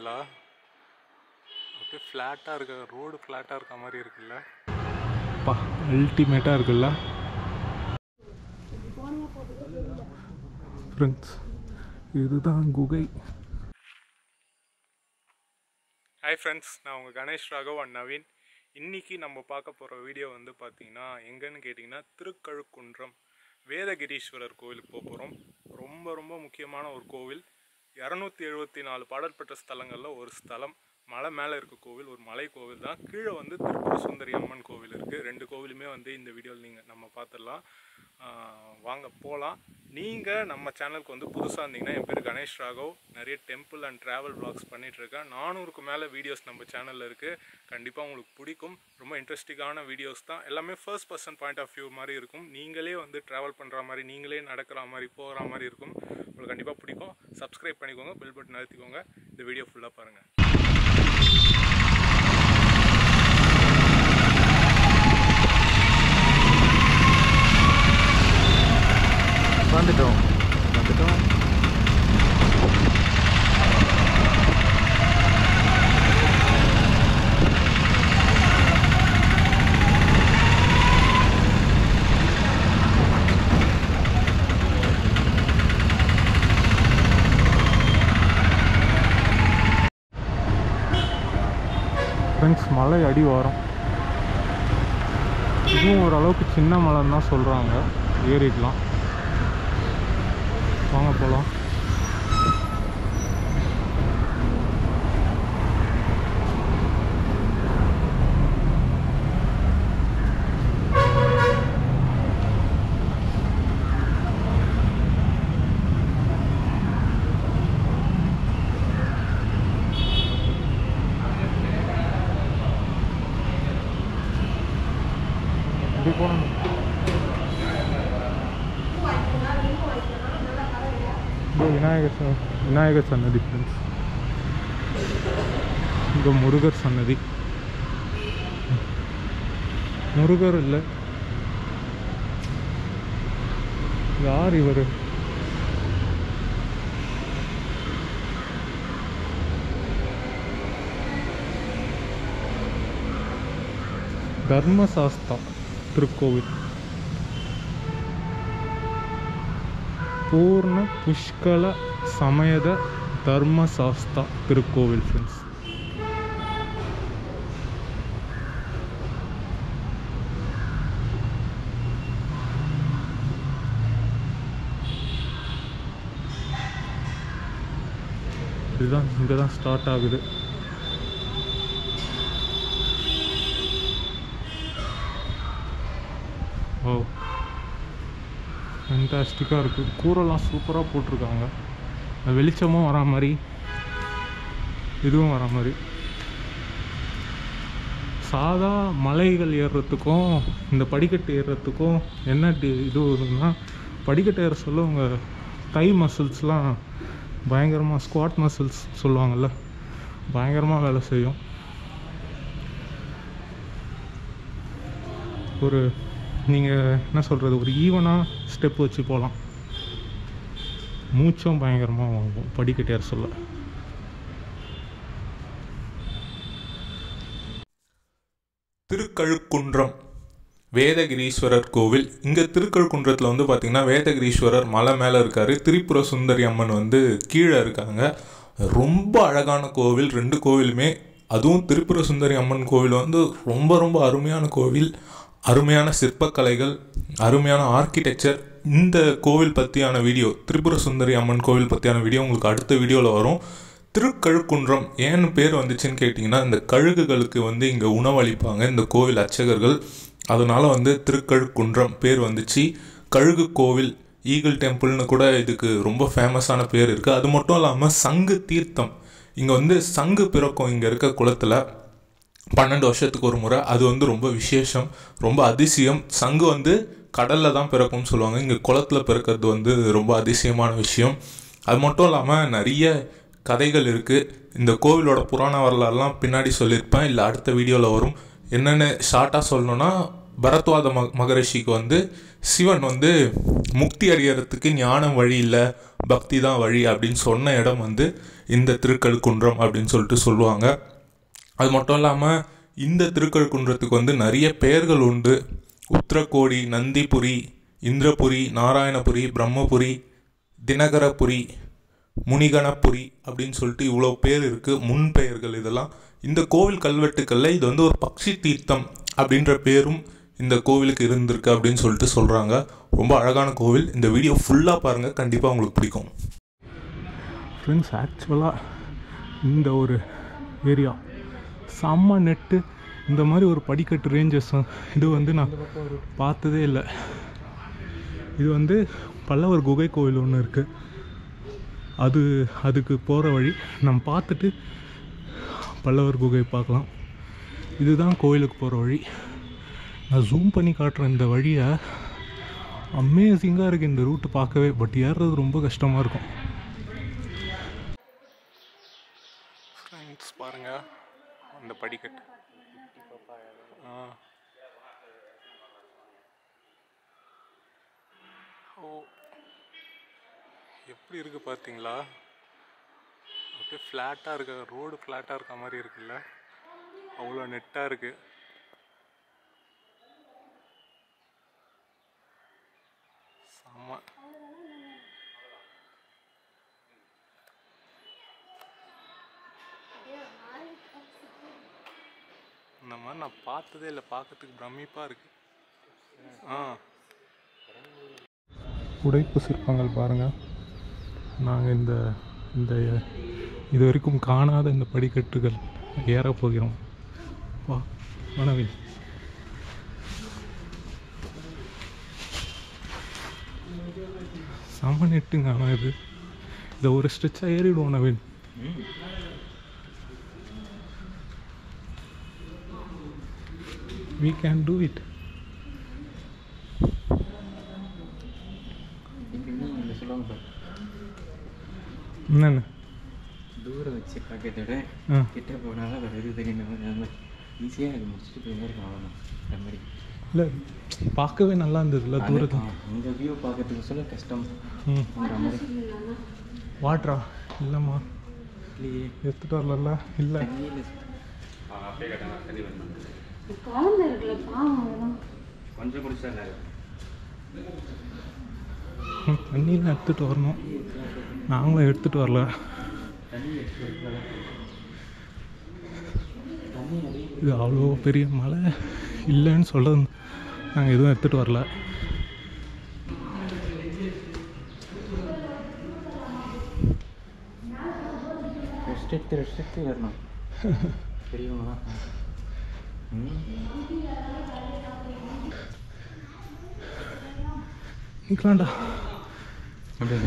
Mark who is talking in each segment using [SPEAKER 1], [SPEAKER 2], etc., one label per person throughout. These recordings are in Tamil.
[SPEAKER 1] பார்த்தீங்களா அப்படியே ஃப்ளாட்டாக இருக்க ரோடு ஃப்ளாட்டாக இருக்க மாதிரி இருக்குல்ல? பா அல்டிமேட்டாக இருக்குல்ல? ஃப்ரெண்ட்ஸ் இதுதான் குகை. ஹாய் ஃப்ரெண்ட்ஸ் நான் உங்கள் கணேஷ் ராகவ் அண்ட் நவீன். இன்னைக்கு நம்ம பார்க்க போகிற வீடியோ வந்து பார்த்தீங்கன்னா எங்கன்னு கேட்டிங்கன்னா திருக்கழுக்குன்றம். வேதகிரீஸ்வரர் கோவிலுக்கு போக போகிறோம் ரொம்ப ரொம்ப முக்கியமான ஒரு கோவில். இரநூத்தி எழுபத்தி நாலு பாடல் பெற்ற ஸ்தலங்களில் ஒரு ஸ்தலம். மலை மேலே இருக்க கோவில் ஒரு மலை கோவில் தான். கீழே வந்து திருப்பூர் சுந்தரி அம்மன் கோவில் இருக்குது ரெண்டு கோவிலுமே வந்து இந்த வீடியோவில் நீங்கள் நம்ம பார்த்துடலாம். வாங்க போகலாம் நீங்கள் நம்ம சேனலுக்கு வந்து புதுசாக இருந்தீங்கன்னா என் பேர் கணேஷ் ராகவ். நிறைய டெம்பிள் அண்ட் ட்ராவல் vlogs பண்ணிகிட்ருக்கேன் நானூறுக்கு மேலே வீடியோஸ் நம்ம சேனலில் இருக்குது கண்டிப்பாக உங்களுக்கு பிடிக்கும். ரொம்ப இன்ட்ரெஸ்டிங்கான வீடியோஸ் தான். எல்லாமே first person point of view மாதிரி இருக்கும். நீங்களே வந்து ட்ராவல் பண்ணுற மாதிரி நீங்களே நடக்கிற மாதிரி போகிற மாதிரி இருக்கும். உங்களுக்கு கண்டிப்பாக பிடிக்கும். சப்ஸ்கிரைப் பண்ணிக்கோங்க. பெல் பட்டன் அழுத்திக்கோங்க. இந்த வீடியோ ஃபுல்லாக பாருங்கள் வந்துட்டோம் வந்துட்டோம் ஃப்ரெண்ட்ஸ் மலை அடி வாரம் இதுவும் ஓரளவுக்கு சின்ன மலைன்னு தான் சொல்கிறாங்க ஏறிக்கலாம் வாங்க போகலாம் இப்படி போகணும் இது விநாயகர் விநாயகர் சன்னதி ஃப்ரெண்ட்ஸ் இங்கே முருகர் சன்னதி. முருகர் இல்லை. யார் இவர்? தர்மசாஸ்தா திருக்கோவில். பூர்ண புஷ்கல சமயத தர்ம சாஸ்தா திருக்கோவில் ஃப்ரெண்ட்ஸ் இதுதான் இங்கே தான் ஸ்டார்ட் ஆகுது. ஓ ஃபேண்டாஸ்டிக்காக இருக்குது கூரெல்லாம் சூப்பராக போட்டிருக்காங்க. வெளிச்சமும் வரா மாதிரி இதுவும் வரா மாதிரி. சாதா மலைகள் ஏறுறதுக்கும் இந்த படிக்கட்டு ஏறுறதுக்கும் என்ன டி- இது வருதுன்னா படிக்கட்டு ஏற சொல்ல உங்கள் தை மசில்ஸ்லாம் பயங்கரமாக ஸ்குவாட் மசில்ஸ் சொல்லுவாங்கள்ல பயங்கரமாக வேலை செய்யும். ஒரு நீங்கள் என்ன சொல்கிறது ஒரு ஈவனாக ஸ்டெப் வச்சு போகலாம். மூச்சும் பயங்கரமாக வாங்கும் படிக்கட்டு சொல்ல.
[SPEAKER 2] திருக்கழுக்குன்றம். வேதகிரீஸ்வரர் கோவில். இங்கே திருக்கழுக்குன்றத்தில் வந்து பார்த்திங்கன்னா வேதகிரீஸ்வரர் மலை மேலே இருக்கார். திரிபுர சுந்தரி அம்மன் வந்து கீழே இருக்காங்க. ரொம்ப அழகான கோவில். ரெண்டு கோவிலுமே. அதுவும் திரிபுர சுந்தரி அம்மன் கோவில் வந்து ரொம்ப ரொம்ப அருமையான கோவில். அருமையான சிற்பக்கலைகள். அருமையான ஆர்கிடெக்சர் இந்த கோவில் பற்றியான வீடியோ திரிபுர சுந்தரி அம்மன் கோவில் பற்றியான வீடியோ உங்களுக்கு அடுத்த வீடியோவில் வரும். திருக்கழுக்குன்றம் ஏன்னு பேர் வந்துச்சுன்னு கேட்டிங்கன்னா இந்த கழுகுகளுக்கு வந்து இங்கே உணவளிப்பாங்க இந்த கோவில் அர்ச்சகர்கள். அதனால் வந்து திருக்கழுக்குன்றம் பேர் வந்துச்சு. கழுகு கோவில் ஈகிள் டெம்பிள்னு கூட இதுக்கு ரொம்ப ஃபேமஸான பேர் இருக்குது அது மட்டும் இல்லாமல் சங்கு தீர்த்தம். இங்கே வந்து சங்கு பிறக்கும் இங்கே இருக்க குளத்தில் பன்னெண்டு வருஷத்துக்கு ஒரு முறை. அது வந்து ரொம்ப விசேஷம் ரொம்ப அதிசயம். சங்கு வந்து கடலில் தான் பிறக்கும்னு சொல்லுவாங்க. இங்கே குளத்தில் பிறக்கிறது வந்து ரொம்ப அதிசயமான விஷயம். அது மட்டும் இல்லாமல் நிறைய கதைகள் இருக்குது இந்த கோவிலோட புராண வரலாறுலாம் பின்னாடி சொல்லியிருப்பேன். இல்லை அடுத்த வீடியோவில் வரும். என்னென்னு ஷார்ட்டாக சொல்லணும்னா
[SPEAKER 3] பரத்வாத ம மகரிஷிக்கு வந்து சிவன் வந்து முக்தி அடையறதுக்கு ஞானம் வழி இல்லை பக்தி தான் வழி அப்படின்னு சொன்ன இடம் வந்து இந்த திருக்கழுக்குன்றம் அப்படின்னு சொல்லிட்டு சொல்லுவாங்க. அது மட்டும் இல்லாமல் இந்த திருக்கழுக்குன்றத்துக்கு வந்து நிறைய பெயர்கள் உண்டு. உத்திரகோடி நந்திபுரி இந்திரபுரி நாராயணபுரி பிரம்மபுரி தினகரபுரி முனிகணபுரி அப்படின்னு சொல்லிட்டு இவ்வளோ பேர் இருக்குது முன் பெயர்கள் இதெல்லாம். இந்த கோவில் கல்வெட்டுக்களில் இது வந்து ஒரு பக்ஷி தீர்த்தம் அப்படின்ற பேரும் இந்த கோவிலுக்கு இருந்திருக்கு அப்படின்னு சொல்லிட்டு சொல்கிறாங்க ரொம்ப அழகான கோவில். இந்த வீடியோ ஃபுல்லாக பாருங்கள் கண்டிப்பாக உங்களுக்கு பிடிக்கும்.
[SPEAKER 1] ஃப்ரெண்ட்ஸ் ஆக்சுவலாக இந்த ஒரு ஏரியா செம்ம நெட்டு இந்த மாதிரி ஒரு படிக்கட்டு ரேஞ்சஸ் இது வந்து நான் பார்த்ததே இல்லை. இது வந்து பல்லவர் குகை கோவில் ஒன்று இருக்குது அது அதுக்கு போகிற வழி நம்ம பார்த்துட்டு பல்லவர் குகை பார்க்கலாம். இதுதான் கோயிலுக்கு போகிற வழி. நான் ஜூம் பண்ணி காட்டுறேன் இந்த வழியை. அமேசிங்காக இருக்குது இந்த ரூட்டு பார்க்கவே பட் ஏறுறது ரொம்ப கஷ்டமாக இருக்கும். ஃப்ரெண்ட்ஸ் பாருங்க அந்த படிக்கட்டு. ஓ. எப்படி இருக்கு பார்த்தீங்களா? அப்படியே ஃப்ளாட்டாக இருக்க ரோடு ஃப்ளாட்டாக இருக்க மாதிரி இருக்குல்ல? அவ்வளோ நெட்டாக இருக்கு. செம்ம இந்த மாதிரி நான் பார்த்ததே இல்லை பார்க்கறதுக்கு பிரமிப்பாக இருக்கு. ஆ. உடைப்பு சிற்பங்கள் பாருங்கள் நாங்கள் இந்த இந்த இது வரைக்கும் காணாத இந்த படிக்கட்டுகள் ஏறப் போகிறோம். வா மனவில் செம்ம நெட்டுங்க ஆனால் இது. இதை ஒரு ஸ்ட்ரெச்சாக ஏறிடுவோம் Naveen we can do it. என்னென்ன
[SPEAKER 4] தூரம் வச்சு பார்க்கறத விட
[SPEAKER 1] ஆ.
[SPEAKER 4] கிட்ட போனாலும் அதை தெரியும்? மாதிரி ஈஸியாக எனக்கு முடிச்சுட்டு போய் ஆகணும் அந்த மாதிரி.
[SPEAKER 1] இல்லை பார்க்கவே நல்லா இருந்ததுல தூரத்தில்?
[SPEAKER 4] இந்த வியூ பார்க்கறதுக்கு சொல்ல கஷ்டம்.
[SPEAKER 1] வாட்ரா இல்லைம்மா.
[SPEAKER 4] இல்லையே.
[SPEAKER 1] எடுத்துகிட்டு வரல இல்லை.
[SPEAKER 5] குழந்தை இருக்குல்ல பாவம். அதெல்லாம்
[SPEAKER 4] கொஞ்சம் குடிச்சா இல்லை
[SPEAKER 1] தண்ணியெலாம் எடுத்துகிட்டு வரணும். நாங்களும் எடுத்துகிட்டு வரல. இது அவ்வளோ பெரிய மலை இல்லைன்னு சொல்ல நாங்கள் எதுவும் எடுத்துகிட்டு வரல.
[SPEAKER 4] ரெஸ்ட் எடுத்து ரெஸ்ட் எடுத்து வரணும் பெரியவங்களா
[SPEAKER 1] நிற்கலாம்டா
[SPEAKER 4] அப்படியே.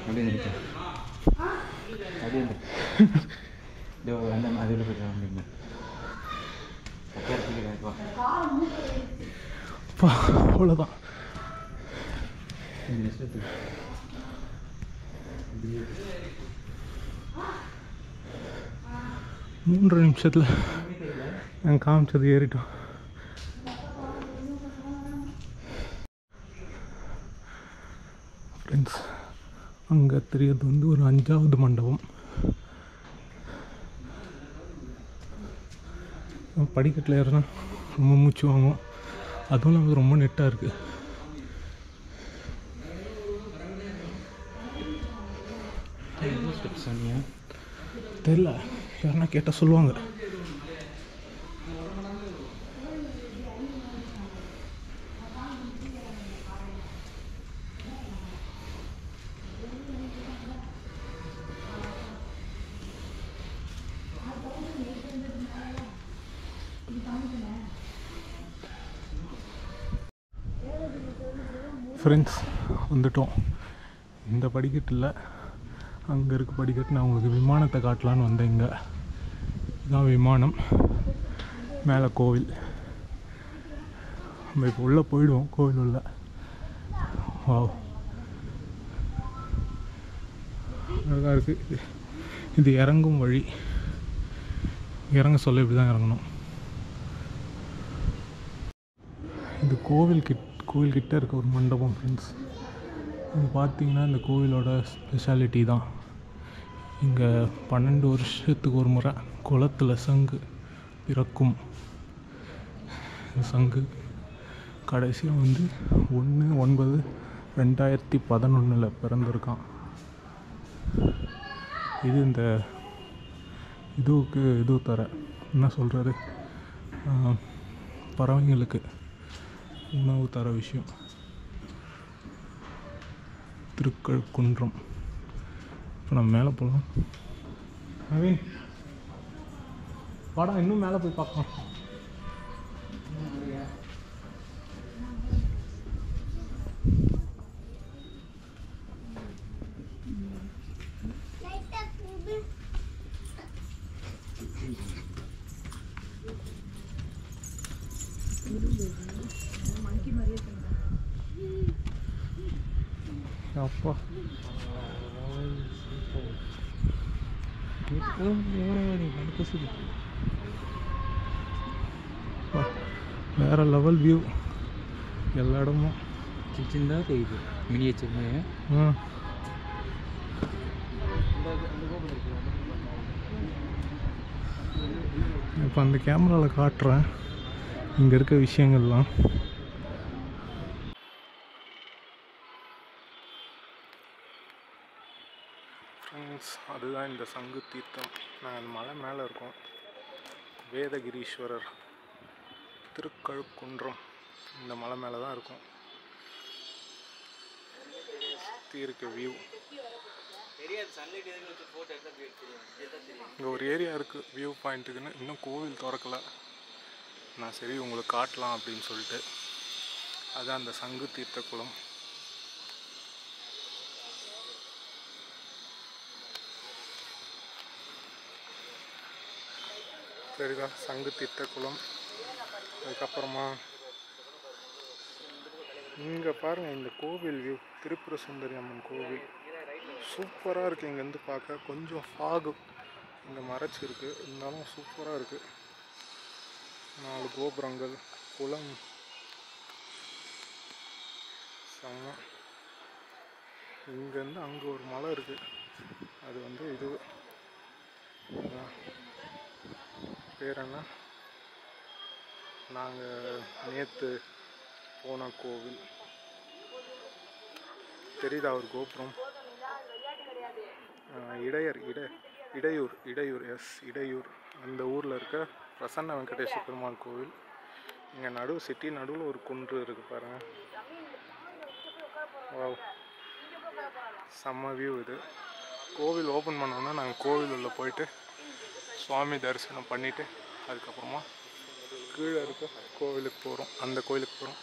[SPEAKER 4] அப்படியே இருக்கு அப்படியே. இதோ அந்த அதில் போய்க்கலாம் அப்படிங்க
[SPEAKER 1] அவ்வளோதான் மூன்று நிமிஷத்தில். நாங்கள் காமிச்சது ஏறிட்டோம் ஃப்ரெண்ட்ஸ் அங்கே தெரியறது வந்து ஒரு அஞ்சாவது மண்டபம். படிக்கட்டில் ஏறினா ரொம்ப மூச்சு வாங்கும் அதுவும் இல்லாமல் ரொம்ப நெட்டாக இருக்குது தெரில யாருன்னா கேட்டால் சொல்லுவாங்க. ஃப்ரெண்ட்ஸ் வந்துட்டோம். இந்த படிக்கட்டில் அங்கே இருக்க படிக்கட்டு நான் உங்களுக்கு விமானத்தை காட்டலான்னு வந்தேன் இங்கே. இதுதான் விமானம். மேலே கோவில். நம்ம இப்போ உள்ளே போயிடுவோம் கோவில் உள்ள. வாவ். அழகாக இருக்குது இது இது இறங்கும் வழி. இறங்க சொல்ல இப்படி தான் இறங்கணும். இது கோவில் கிட்ட கோவில்கிட்ட இருக்க ஒரு மண்டபம் ஃப்ரெண்ட்ஸ் இது பார்த்தீங்கன்னா இந்த கோவிலோட ஸ்பெஷாலிட்டி தான். இங்கே பன்னெண்டு வருஷத்துக்கு ஒரு முறை குளத்தில் சங்கு பிறக்கும். சங்கு கடைசியாக வந்து ஒன்று ஒன்பது ரெண்டாயிரத்தி பதினொன்றில் பிறந்திருக்கான். இது இந்த இதுவுக்கு இது தர என்ன சொல்கிறது பறவைங்களுக்கு. உணவு தர விஷயம். திருக்கல் குன்றம் இப்போ நம்ம மேலே போகலாம் நவீன் வாடா இன்னும் மேலே போய் பார்க்கலாம். அப்பா வேற லெவல் வியூ எல்லா இடமும்
[SPEAKER 4] சின்ன சின்னதாக தெரியுது மினியேச்சர்னு
[SPEAKER 1] ஆ இப்போ அந்த கேமராவில் காட்டுறேன் இங்கே இருக்க விஷயங்கள்லாம் ஃப்ரெண்ட்ஸ் அதுதான் இந்த சங்கு தீர்த்தம். நாங்கள் மலை மேலே இருக்கோம். வேதகிரீஸ்வரர் திருக்கழுக்குன்றம் இந்த மலை மேலே தான் இருக்கும். சுற்றி இருக்க வியூ இங்கே ஒரு ஏரியா இருக்குது வியூ பாயிண்ட்டுக்குன்னு இன்னும் கோவில் திறக்கல. நான் சரி உங்களுக்கு காட்டலாம் அப்படின்னு சொல்லிட்டு. அதான் அந்த சங்கு தீர்த்த குளம். சரிதான் சங்கு தீர்த்த குளம். அதுக்கப்புறமா இங்கே பாருங்கள் இந்த கோவில் வியூ திரிபுர சுந்தரி அம்மன் கோவில். சூப்பராக இருக்குது இங்கேருந்து பார்க்க. கொஞ்சம் ஃபாகு இங்கே மறைச்சிருக்கு. இருந்தாலும் சூப்பராக இருக்குது நாலு கோபுரங்கள் குளம். செம்ம. இங்கேருந்து அங்கே ஒரு மலை இருக்குது அது வந்து இது. பேர் என்ன நாங்கள் நேற்று போன கோவில். தெரியுதா ஒரு கோபுரம்? இடையர் இட இடையூர் இடையூர் எஸ் இடையூர். அந்த ஊரில் இருக்க பிரசன்ன வெங்கடேஸ்வர பெருமாள் கோவில். இங்கே நடுவு சிட்டி நடுவில் ஒரு குன்று இருக்குது பாருங்கள் வாவ். செம்ம வியூ இது. கோவில் ஓப்பன் பண்ணோன்னா நாங்கள் கோவில் உள்ளே போயிட்டு சுவாமி தரிசனம் பண்ணிவிட்டு அதுக்கப்புறமா கீழே இருக்க கோவிலுக்கு போகிறோம் அந்த கோவிலுக்கு போகிறோம்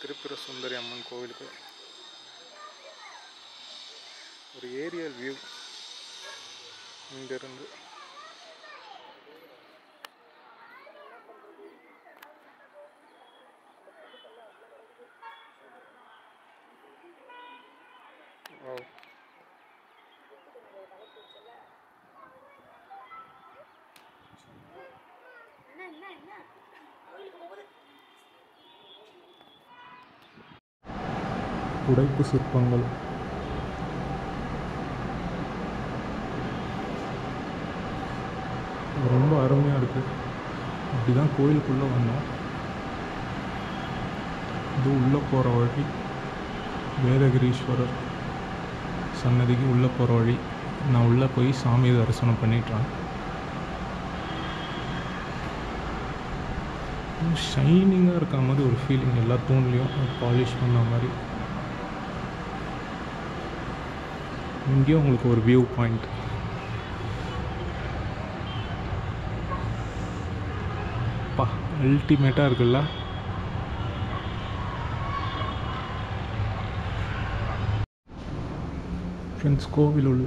[SPEAKER 1] திருப்புர சுந்தரி அம்மன் கோவிலுக்கு. ஒரு ஏரியல் வியூ இங்கேருந்து உடைப்பு சிற்பங்கள். ரொம்ப அருமையாக இருக்குது அப்படி தான் கோயிலுக்குள்ளே வந்தோம். இது உள்ளே போகிற வழி வேதகிரீஸ்வரர் சன்னதிக்கு உள்ளே போகிற வழி. நான் உள்ளே போய் சாமி தரிசனம் பண்ணிட்டேன். ஷைனிங்காக இருக்க மாதிரி ஒரு ஃபீலிங் எல்லா தூண்லேயும் பாலிஷ் பண்ண மாதிரி. இங்கேயும் உங்களுக்கு ஒரு வியூ பாயிண்ட் பா அல்டிமேட்டாக இருக்குல்ல? ஃப்ரெண்ட்ஸ் கோவில் உள்ள.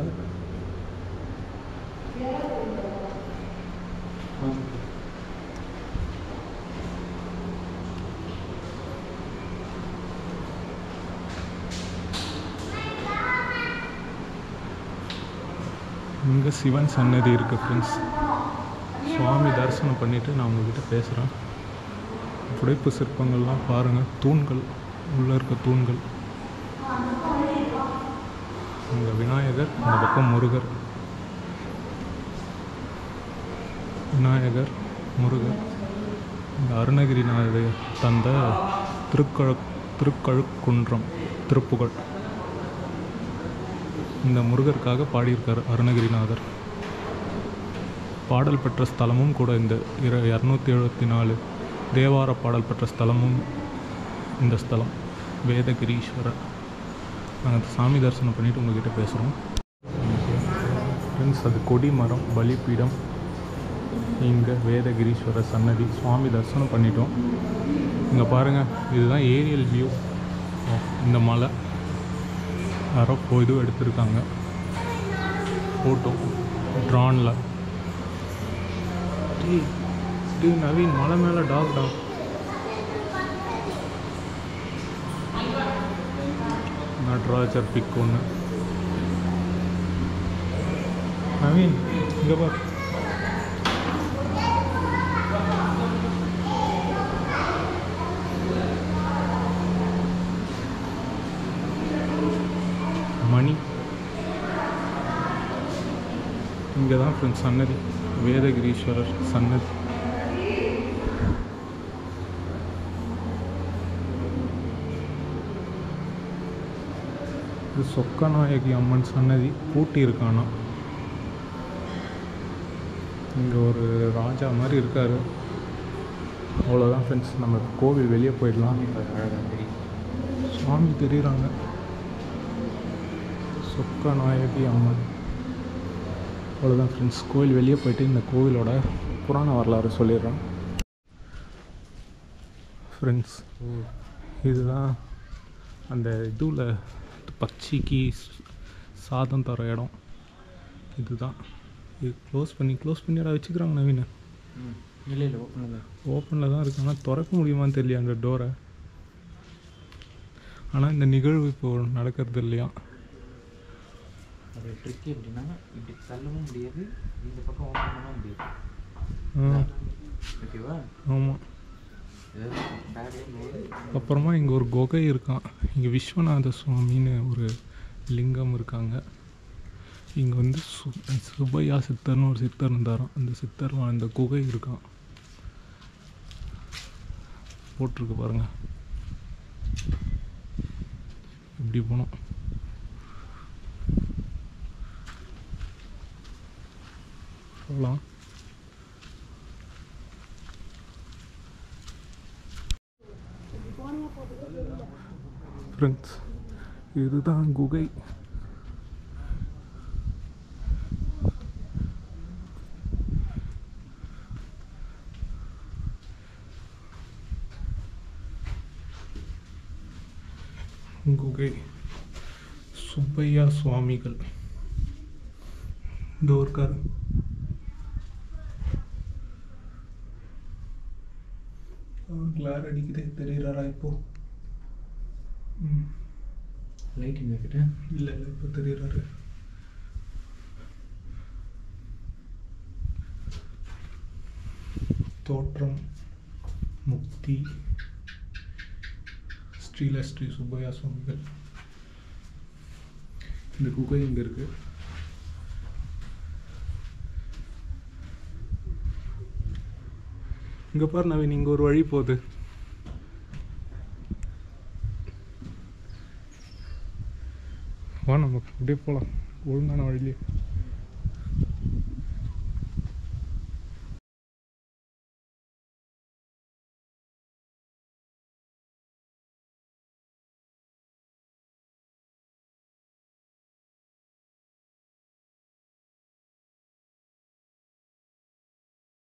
[SPEAKER 1] இங்கே சிவன் சன்னதி இருக்குது ஃப்ரெண்ட்ஸ் சுவாமி தரிசனம் பண்ணிவிட்டு நான் உங்ககிட்ட பேசுகிறேன் புடைப்பு சிற்பங்கள்லாம் பாருங்கள் தூண்கள் உள்ளே இருக்க தூண்கள். இந்த விநாயகர் இந்த பக்கம் முருகர். விநாயகர் முருகர். இந்த அருணகிரிநாதர் தந்த திருக்கழ திருக்கழுக்குன்றம் திருப்புகழ். இந்த முருகருக்காக பாடியிருக்கார் அருணகிரிநாதர். பாடல் பெற்ற ஸ்தலமும் கூட இந்த இர இரநூத்தி எழுபத்தி நாலு தேவார பாடல் பெற்ற ஸ்தலமும் இந்த ஸ்தலம். வேதகிரீஸ்வரர். நாங்கள் சாமி தரிசனம் பண்ணிவிட்டு உங்ககிட்ட பேசுகிறோம் ஃப்ரெண்ட்ஸ் அது கொடி மரம் பலிப்பீடம் இங்கே வேதகிரீஸ்வரர் சன்னதி. சுவாமி தரிசனம் பண்ணிட்டோம். இங்கே பாருங்கள் இதுதான் ஏரியல் வியூ இந்த மலை. யாரோ போ இதுவும் எடுத்திருக்காங்க. ஃபோட்டோ ட்ரானில் டீ டேய் நவீன் மலை மேலே டாக் டாக் நட்ராஜர் பிக் ஒன்று நவீன் இங்கே பார். இங்கே சன்னதி வேதகிரீஸ்வரர் சன்னதி இது சொக்கநாயகி அம்மன் சன்னதி பூட்டி இருக்கானா இங்கே ஒரு ராஜா மாதிரி இருக்கார் அவ்வளோதான் ஃப்ரெண்ட்ஸ் நம்ம கோவில் வெளியே போயிடலாம் சுவாமி தெரியுறாங்க சொக்கநாயகி அம்மன் அவ்வளோதான் ஃப்ரெண்ட்ஸ் கோவில் வெளியே போயிட்டு இந்த கோவிலோட புராண வரலாறு சொல்லிடுறேன். ஃப்ரெண்ட்ஸ் இதுதான் அந்த இதுவில் பச்சைக்கு சாதம் தர இடம். இதுதான். இது க்ளோஸ் பண்ணி க்ளோஸ் பண்ணி அதை வச்சுக்கிறாங்க நவீன.
[SPEAKER 4] இல்லை இல்லை ஓப்பன் தான்
[SPEAKER 1] ஓப்பனில் தான் இருக்கு. ஆனால் திறக்க முடியுமான்னு தெரியல அந்த டோரை ஆனால் இந்த நிகழ்வு இப்போ நடக்கிறது இல்லையா?
[SPEAKER 4] அது ட்ரிக் எப்படின்னா இப்படி தள்ளவும் முடியாது இந்த பக்கம் ஓப்பன் பண்ணவும் முடியாது. ஓகேவா?
[SPEAKER 1] ஆமாம் அப்புறமா இங்கே ஒரு குகை இருக்கான். இங்கே விஸ்வநாத சுவாமின்னு ஒரு லிங்கம் இருக்காங்க. இங்கே வந்து சு சுப்பையா சித்தர்னு ஒரு சித்தர் இருந்தாராம். அந்த சித்தர் அந்த குகை இருக்கான். போட்டிருக்கு பாருங்க. இப்படி போனோம். போகலாம் ஃப்ரெண்ட்ஸ் இதுதான் குகை. குகை. சுப்பையா சுவாமிகள். இதோ இருக்காரு கிளார் அடிக்குதே தெரியுறாரா இப்போ ம்.
[SPEAKER 4] லைட் எங்க கிட்ட
[SPEAKER 1] இல்லை இல்லை இப்போ தெரியுறாரு தோற்றம் முக்தி ஸ்ரீல ஸ்ரீ சுப்பையா சுவாமிகள். இந்த குகை இங்கே இருக்கு? இங்கே பாரு நவீன் இங்கே ஒரு வழி போகுது. வா நம்ம அப்படியே போகலாம் ஒழுங்கான வழியிலே